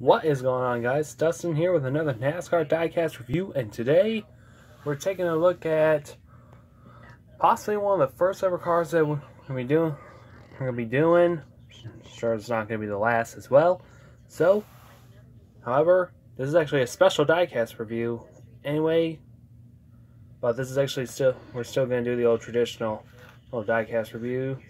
What is going on guys? Dustin here with another NASCAR diecast review and today we're taking a look at possibly one of the first ever cars that we're gonna be doing we're gonna be doing. I'm sure it's not gonna be the last as well. So however, this is actually a special diecast review anyway. But this is actually still we're still gonna do the old traditional old diecast review.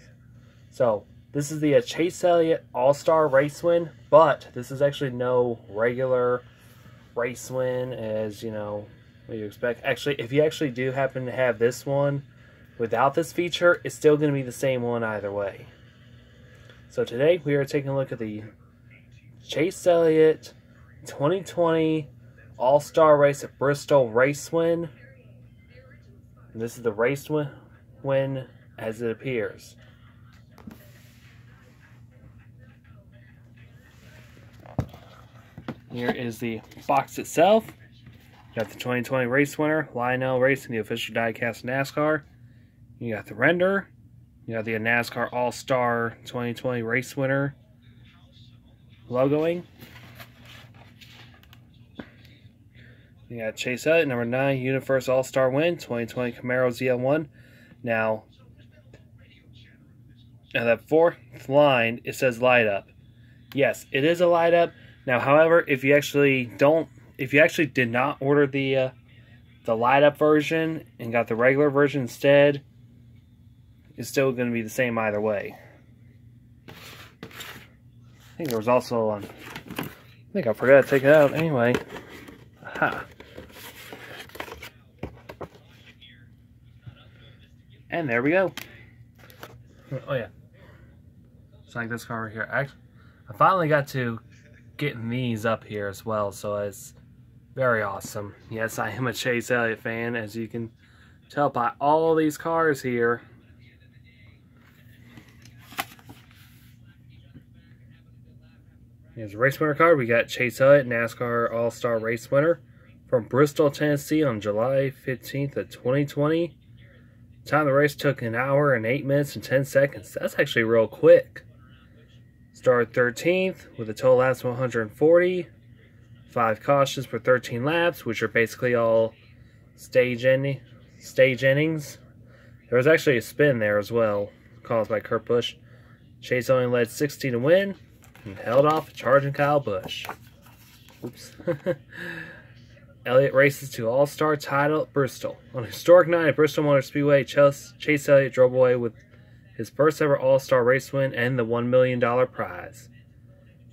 So this is the Chase Elliott All-Star Race Win, but this is actually no regular race win as, you know, what you expect. Actually, if you actually do happen to have this one without this feature, it's still going to be the same one either way. So today we are taking a look at the Chase Elliott 2020 All-Star Race at Bristol Race Win. And this is the race win, win as it appears. Here is the box itself. You got the 2020 race winner, Lionel Racing, the official diecast NASCAR. You got the render. You got the NASCAR All-Star 2020 race winner logoing. You got Chase Elliott, number 9, UniFirst All-Star win, 2020 Camaro ZL1. Now, now that fourth line, it says light up. Yes, it is a light up. Now, however, if you actually don't, if you actually did not order the uh, the light up version and got the regular version instead, it's still going to be the same either way. I think there was also um, I think I forgot to take it out anyway. Aha. And there we go. Oh yeah. It's like this car right here. I, I finally got to getting these up here as well, so it's very awesome. Yes, I am a Chase Elliott fan, as you can tell by all these cars here. Here's a race winner card. We got Chase Elliott, NASCAR All-Star Race Winner from Bristol, Tennessee on July 15th of 2020. Time the race took an hour and 8 minutes and 10 seconds. That's actually real quick. Started 13th with a total laps of 140. Five cautions for 13 laps, which are basically all stage, in, stage innings. There was actually a spin there as well, caused by Kurt Busch. Chase only led 16 to win and held off charging Kyle Busch. Oops. Elliott races to All-Star title at Bristol. On a historic night at Bristol Motor Speedway, Chase Elliott drove away with his first ever All Star race win, and the $1 million prize.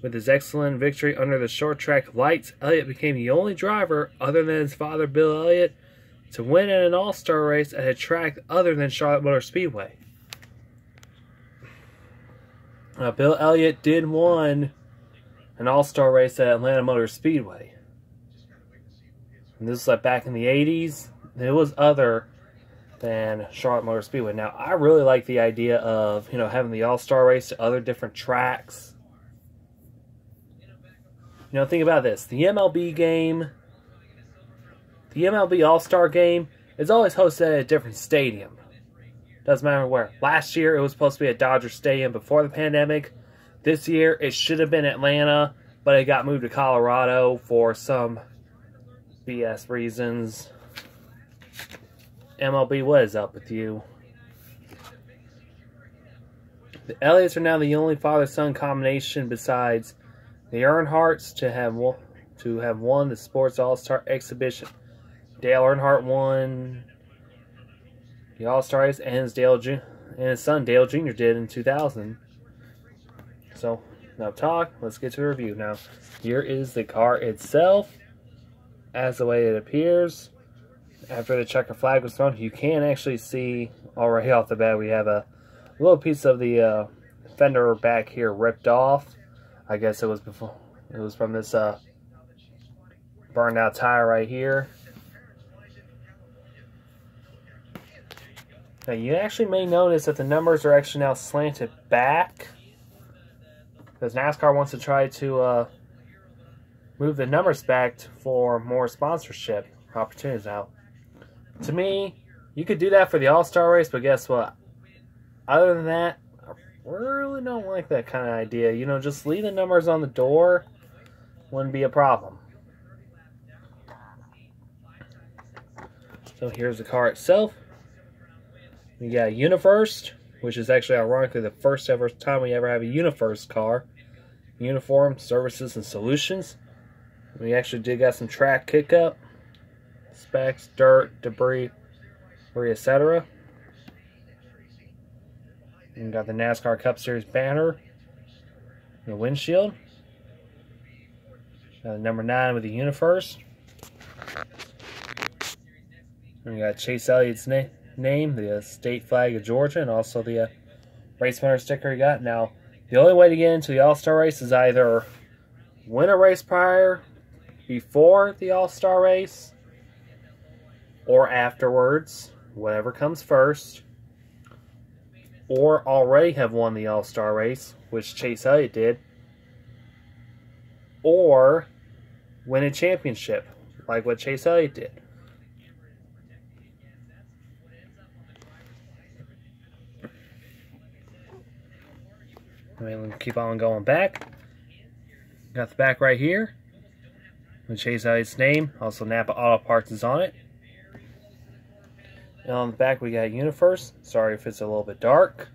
With his excellent victory under the short track lights, Elliott became the only driver, other than his father Bill Elliott, to win at an All Star race at a track other than Charlotte Motor Speedway. Uh, Bill Elliott did win an All Star race at Atlanta Motor Speedway. And this was like back in the 80s. There was other than Charlotte Motor Speedway. Now, I really like the idea of, you know, having the All-Star race to other different tracks. You know, think about this. The MLB game, the MLB All-Star game is always hosted at a different stadium. Doesn't matter where. Last year, it was supposed to be at Dodger Stadium before the pandemic. This year, it should have been Atlanta, but it got moved to Colorado for some BS reasons. MLB, what is up with you? The Elliotts are now the only father-son combination besides the Earnhardts to have won, to have won the Sports All-Star Exhibition. Dale Earnhardt won the All-Star Race, and his Dale and his son Dale Jr. did in 2000. So, now talk. Let's get to the review. Now, here is the car itself, as the way it appears after the checker flag was thrown, you can actually see already off the bat we have a little piece of the uh, fender back here ripped off. I guess it was before it was from this uh, burned out tire right here. Now you actually may notice that the numbers are actually now slanted back because NASCAR wants to try to uh, move the numbers back for more sponsorship opportunities now to me, you could do that for the All Star race, but guess what? Other than that, I really don't like that kind of idea. You know, just leave the numbers on the door. wouldn't be a problem. So here's the car itself. We got Unifirst, which is actually ironically the first ever time we ever have a Unifirst car. Uniform, Services, and Solutions. We actually did got some track kick-up, specs, dirt, debris, etc. And got the NASCAR Cup Series banner, the windshield. Got number 9 with the UniFirst. And we got Chase Elliott's na name, the uh, state flag of Georgia, and also the uh, race winner sticker he got. Now, the only way to get into the All-Star race is either win a race prior, before the All-Star race, or afterwards, whatever comes first, or already have won the All-Star race, which Chase Elliott did, or win a championship, like what Chase Elliott did. I mean, keep on going back. Got the back right here. Chase Elliott's name. Also, Napa Auto Parts is on it. And on the back, we got UniFirst. Sorry if it's a little bit dark.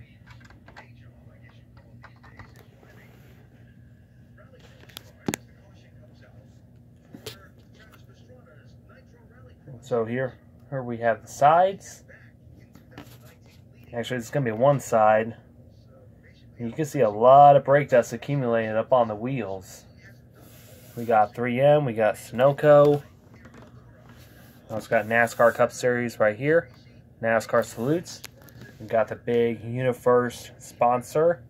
So here, here we have the sides. Actually, it's going to be one side. And you can see a lot of brake dust accumulated up on the wheels. We got 3M, we got Sunoco. Also got NASCAR Cup Series right here. NASCAR Salutes. We got the big UniFirst sponsor.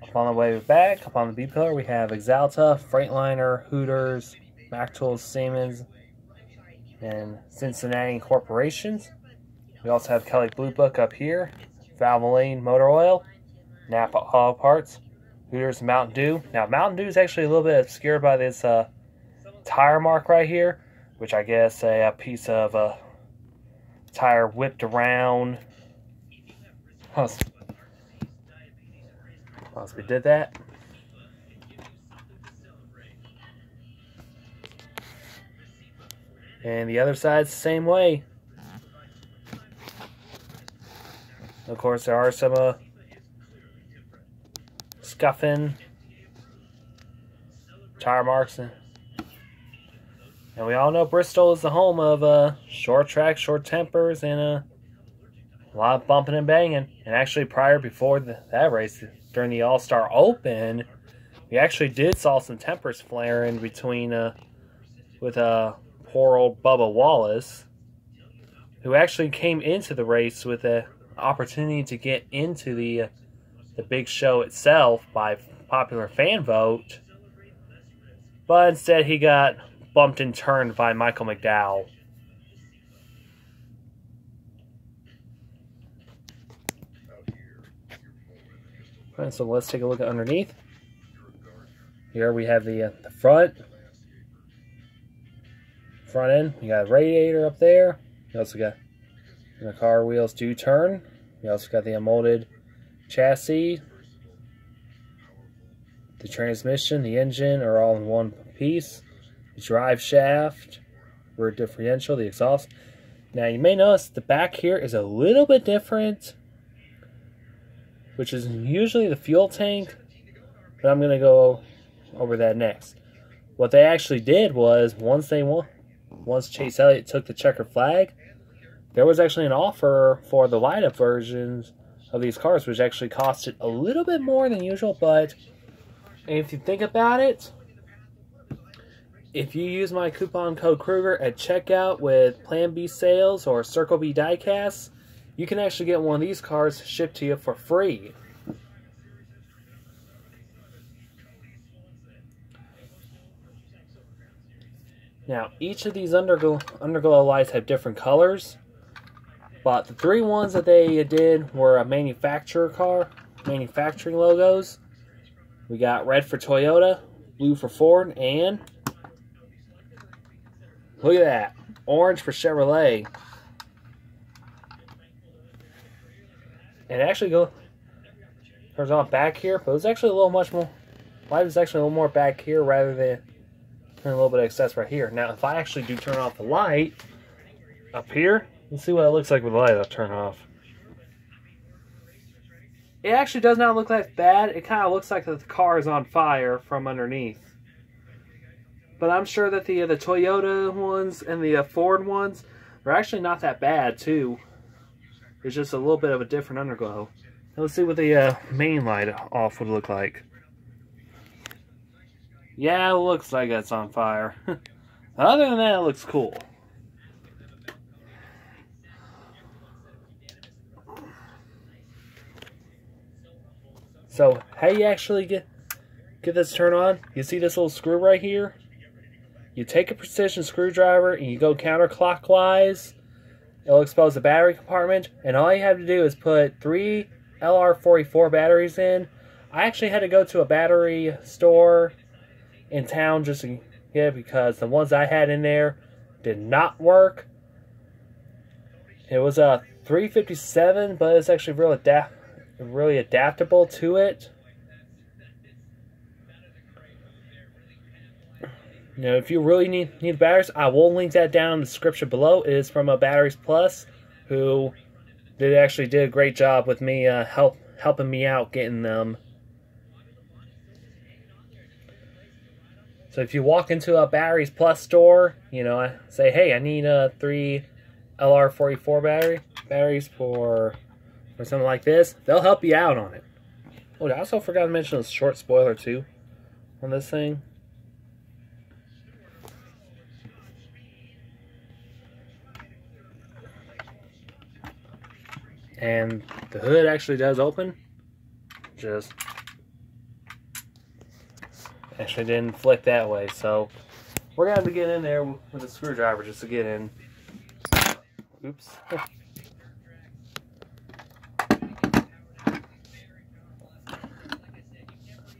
Up on the way back, up on the B pillar, we have Axalta, Freightliner, Hooters, Maxwell, Siemens, and Cincinnati Corporations. We also have Kelley Blue Book up here, Valvoline Motor Oil, Napa Auto Parts, Hooters Mountain Dew. Now, Mountain Dew is actually a little bit obscured by this uh, tire mark right here, which I guess a, a piece of a uh, tire whipped around. Possibly did that. And the other side's the same way. Of course, there are some uh, scuffing, tire marks, and, and we all know Bristol is the home of uh, short tracks, short tempers, and uh, a lot of bumping and banging. And actually, prior before the, that race, during the All Star Open, we actually did saw some tempers flaring between uh, with uh, poor old Bubba Wallace, who actually came into the race with a opportunity to get into the the big show itself by popular fan vote, but instead he got bumped and turned by Michael McDowell. Right, so let's take a look at underneath. Here we have the, uh, the front, front end. We got a radiator up there. We also got the car wheels do turn. We also got the molded chassis, the transmission, the engine are all in one piece. The drive shaft, rear differential, the exhaust. Now you may notice the back here is a little bit different, which is usually the fuel tank, but I'm going to go over that next. What they actually did was once they won, once Chase Elliott took the checker flag, there was actually an offer for the light up versions of these cars, which actually costed a little bit more than usual, but if you think about it, if you use my coupon code Krueger at checkout with Plan B sales or Circle B diecast, you can actually get one of these cars shipped to you for free. Now, each of these underglow, underglow lights have different colors, but the three ones that they did were a manufacturer car, manufacturing logos. We got red for Toyota, blue for Ford, and look at that, orange for Chevrolet. And actually go turns on back here, but it's actually a little much more. Light is actually a little more back here rather than, a little bit of excess right here. Now, if I actually do turn off the light up here, let's see what it looks like with the light I'll turn off. It actually does not look that bad. It kind of looks like the car is on fire from underneath. But I'm sure that the uh, the Toyota ones and the uh, Ford ones are actually not that bad too. It's just a little bit of a different underglow. Now let's see what the uh, main light off would look like. Yeah, it looks like it's on fire. Other than that, it looks cool. So, how you actually get get this turn on? You see this little screw right here? You take a precision screwdriver and you go counterclockwise. It'll expose the battery compartment, and all you have to do is put three LR44 batteries in. I actually had to go to a battery store in town just to get it because the ones I had in there did not work. It was a 357, but it's actually really really adaptable to it. You know, if you really need need batteries, I will link that down in the description below. It is from a Batteries Plus, who did actually did a great job with me uh, help helping me out getting them. So if you walk into a Batteries Plus store, you know, say, hey, I need a three LR44 battery batteries for or something like this, they'll help you out on it. Oh, I also forgot to mention a short spoiler too on this thing. And the hood actually does open. Just actually didn't flick that way, so we're gonna have to get in there with a screwdriver just to get in. Oops.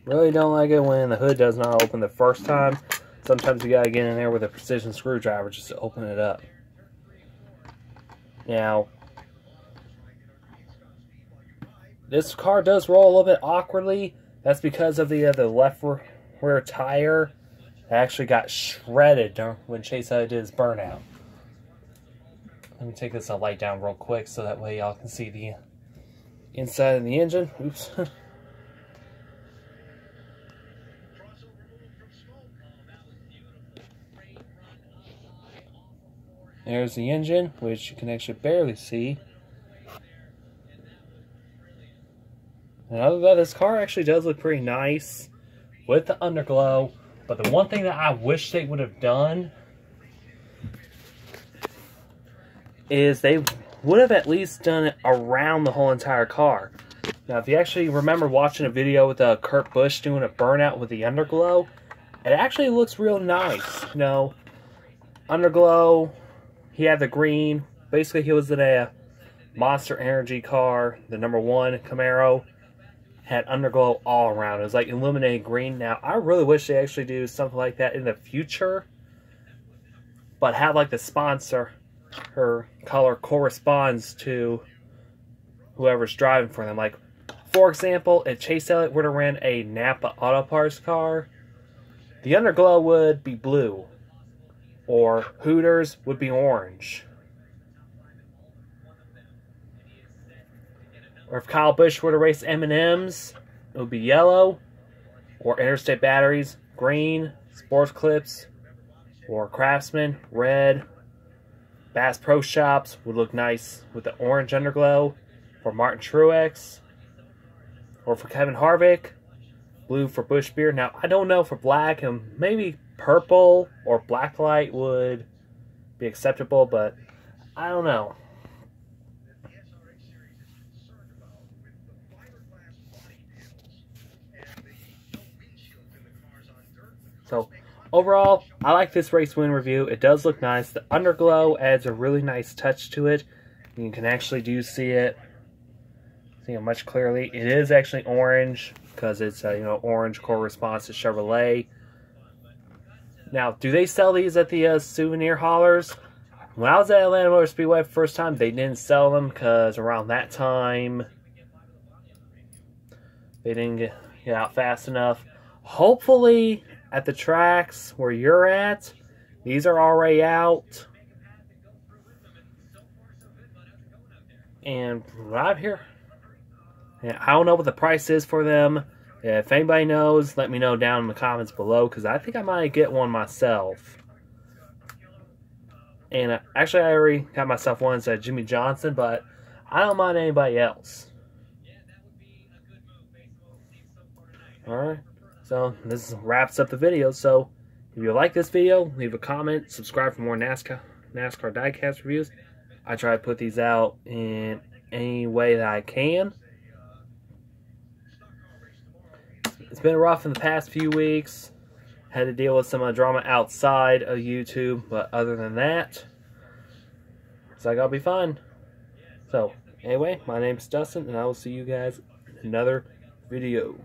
Really don't like it when the hood does not open the first time. Sometimes you gotta get in there with a precision screwdriver just to open it up. Now, this car does roll a little bit awkwardly. That's because of the uh, the left rear tire that actually got shredded when Chase did his burnout. Let me take this a light down real quick so that way y'all can see the inside of the engine. Oops. There's the engine, which you can actually barely see. And other than that, this car actually does look pretty nice with the underglow. But the one thing that I wish they would have done is they would have at least done it around the whole entire car. Now, if you actually remember watching a video with uh, Kurt Busch doing a burnout with the underglow, it actually looks real nice. You know, underglow, he had the green. Basically, he was in a Monster Energy car, the number one Camaro. Had underglow all around. It was like illuminated green. Now, I really wish they actually do something like that in the future. But have like the sponsor, her color corresponds to whoever's driving for them. Like, for example, if Chase Elliott were to rent a Napa Auto Parts car, the underglow would be blue or Hooters would be orange. Or if Kyle Busch were to race M&M's, it would be yellow. Or Interstate Batteries, green. Sports Clips, or Craftsman, red. Bass Pro Shops would look nice with the orange underglow. For Martin Truex, or for Kevin Harvick, blue for Busch Beer. Now, I don't know for black, and maybe purple or black light would be acceptable, but I don't know. Overall, I like this race win review. It does look nice. The underglow adds a really nice touch to it. You can actually do see it, see it much clearly. It is actually orange because it's uh, you know orange corresponds to Chevrolet. Now, do they sell these at the uh, souvenir haulers? When I was at Atlanta Motor Speedway first time, they didn't sell them because around that time, they didn't get out fast enough. Hopefully, at the tracks where you're at, these are already out. And right here, I don't know what the price is for them. If anybody knows, let me know down in the comments below because I think I might get one myself. And uh, actually, I already got myself one at Jimmie Johnson, but I don't mind anybody else. Alright, so this wraps up the video. So if you like this video, leave a comment, subscribe for more NASCAR, NASCAR diecast reviews. I try to put these out in any way that I can. It's been rough in the past few weeks. Had to deal with some drama outside of YouTube, but other than that, it's like I'll be fine. So, anyway, my name is Dustin, and I will see you guys in another video.